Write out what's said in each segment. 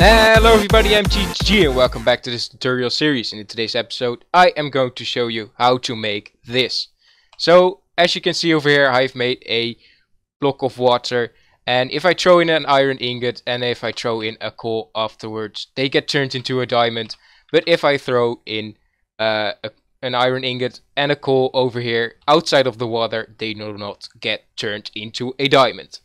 Hello everybody, I'm GG and welcome back to this tutorial series. In today's episode, I am going to show you how to make this. So, as you can see over here, I've made a block of water. And if I throw in an iron ingot and if I throw in a coal afterwards, they get turned into a diamond. But if I throw in uh, a, an iron ingot and a coal over here outside of the water, they do not get turned into a diamond.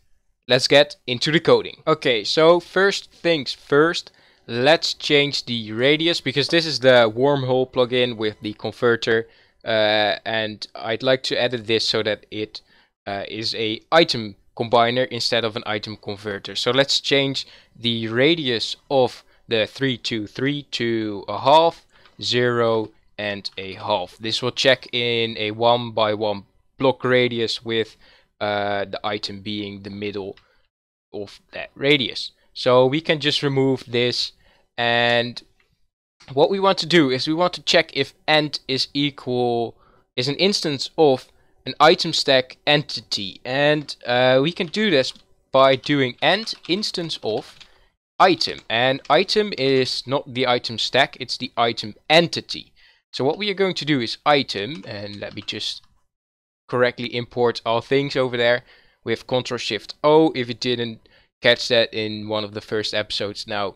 Let's get into the coding. Okay, so first things first, let's change the radius because this is the wormhole plugin with the converter uh, and I'd like to edit this so that it uh, is a item combiner instead of an item converter. So let's change the radius of the 323 to a half, 0 and a half. This will check in a 1 by 1 block radius with uh, the item being the middle of that radius. So we can just remove this and what we want to do is we want to check if end is equal is an instance of an item stack entity. And uh, we can do this by doing end instance of item. And item is not the item stack it's the item entity. So what we are going to do is item and let me just correctly import all things over there with Ctrl Shift O if you didn't catch that in one of the first episodes now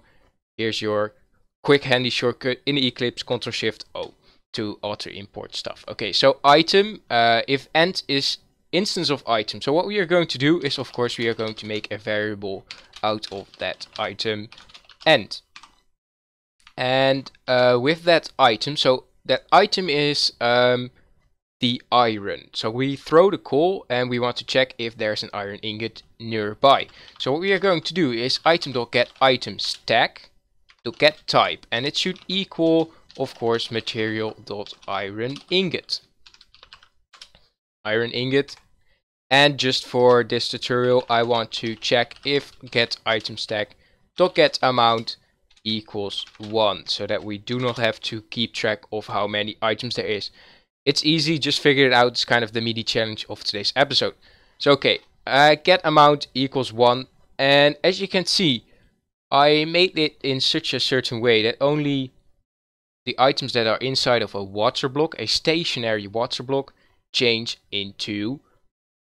here's your quick handy shortcut in Eclipse Ctrl Shift O to auto import stuff. Okay, so item, uh, if end is instance of item. So what we are going to do is of course we are going to make a variable out of that item end. And uh, with that item, so that item is um, the iron. So we throw the coal and we want to check if there's an iron ingot nearby. So what we are going to do is item.get item stack to get type and it should equal of course material dot iron ingot iron ingot and just for this tutorial I want to check if get item stack dot get amount equals 1 so that we do not have to keep track of how many items there is it's easy just figure it out. It's kind of the meaty challenge of today's episode. So okay uh, get amount equals 1 and as you can see I made it in such a certain way that only the items that are inside of a water block, a stationary water block, change into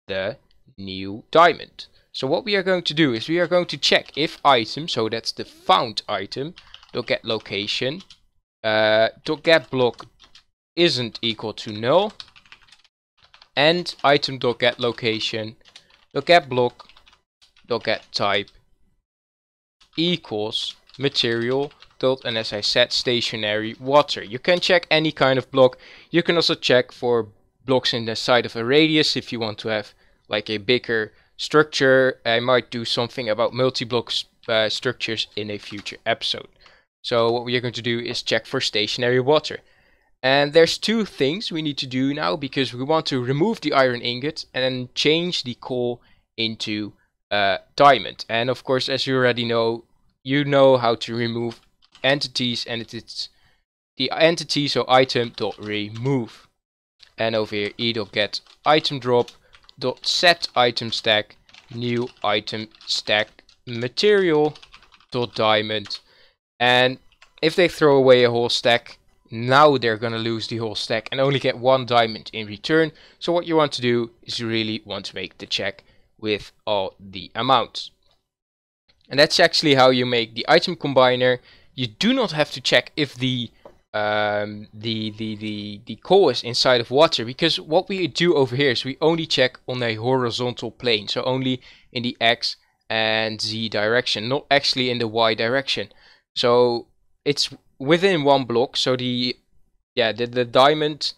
the new diamond. So what we are going to do is we are going to check if item, so that's the found item, dot get location, uh, dot get block isn't equal to null, and item dot get location, get block, get type equals material dot and as I said stationary water. You can check any kind of block. You can also check for blocks in the side of a radius if you want to have like a bigger structure. I might do something about multi-block uh, structures in a future episode. So what we are going to do is check for stationary water. And there's two things we need to do now because we want to remove the iron ingot and change the coal into uh, diamond. And of course, as you already know, you know how to remove entities and it's the entity so item dot remove and over here e dot get item drop dot set item stack new item stack material dot diamond and if they throw away a whole stack now they're gonna lose the whole stack and only get one diamond in return so what you want to do is you really want to make the check with all the amounts and that's actually how you make the item combiner. You do not have to check if the um, the, the, the, the coal is inside of water because what we do over here is we only check on a horizontal plane. So only in the X and Z direction, not actually in the Y direction. So it's within one block. So the yeah the, the diamond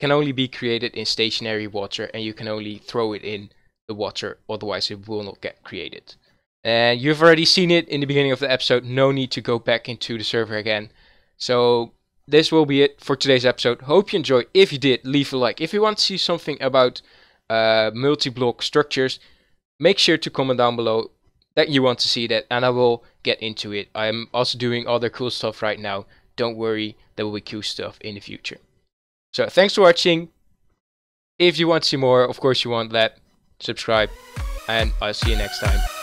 can only be created in stationary water and you can only throw it in the water otherwise it will not get created. And you've already seen it in the beginning of the episode. No need to go back into the server again. So this will be it for today's episode. Hope you enjoyed. If you did, leave a like. If you want to see something about uh, multi-block structures, make sure to comment down below that you want to see that and I will get into it. I'm also doing other cool stuff right now. Don't worry, there will be cool stuff in the future. So thanks for watching. If you want to see more, of course you want that, subscribe. and I'll see you next time.